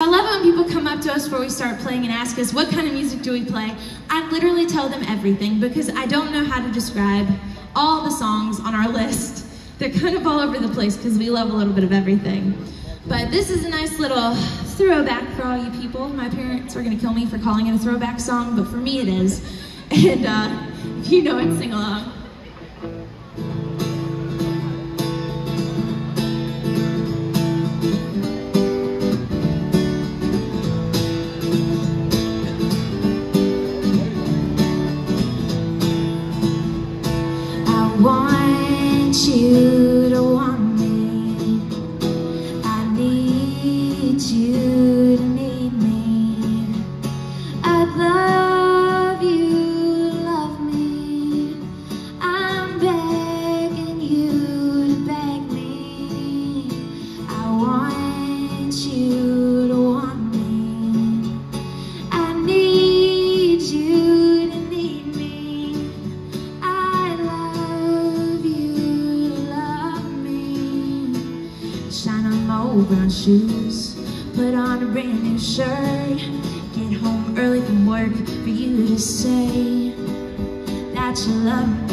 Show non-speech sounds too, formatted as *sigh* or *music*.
I love it when people come up to us before we start playing and ask us, what kind of music do we play? I literally tell them everything because I don't know how to describe all the songs on our list. They're kind of all over the place because we love a little bit of everything. But this is a nice little throwback for all you people. My parents are going to kill me for calling it a throwback song, but for me it is. *laughs* And uh, if you know it, sing along. Shine on my old brown shoes. Put on a brand new shirt. Get home early from work for you to say that you love me.